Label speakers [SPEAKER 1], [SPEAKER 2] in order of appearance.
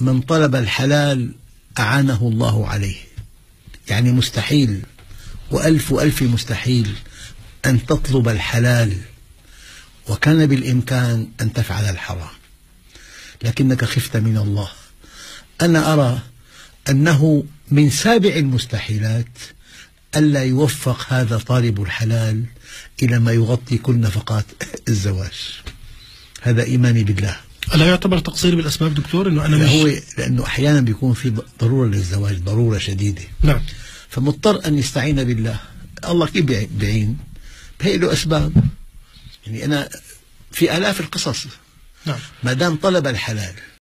[SPEAKER 1] من طلب الحلال أعانه الله عليه. يعني مستحيل وألف ألف مستحيل أن تطلب الحلال وكان بالإمكان أن تفعل الحرام. لكنك خفت من الله. أنا أرى أنه من سابع المستحيلات ألا يوفق هذا طالب الحلال إلى ما يغطي كل نفقات الزواج. هذا إيماني بالله.
[SPEAKER 2] ألا يعتبر تقصير بالأسباب دكتور أنه أنا مش
[SPEAKER 1] هو لأنه أحيانا بيكون في ضرورة للزواج ضرورة شديدة.
[SPEAKER 2] نعم.
[SPEAKER 1] فمضطر أن يستعين بالله. الله كيف بيعين؟ بهي له أسباب. يعني أنا في آلاف القصص.
[SPEAKER 2] نعم.
[SPEAKER 1] ما دام طلب الحلال